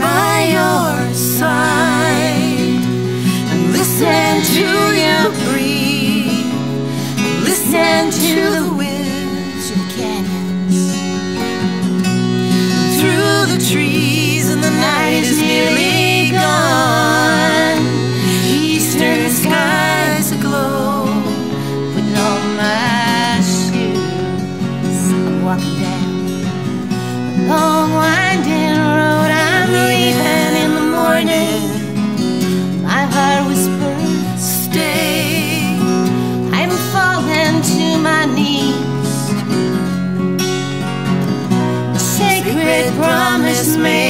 by your side and listen to you breathe, listen to the winds and canyons through the trees, and the night is nearly gone. Eastern skies aglow with all my shoes. I'm walking down. Alone just me.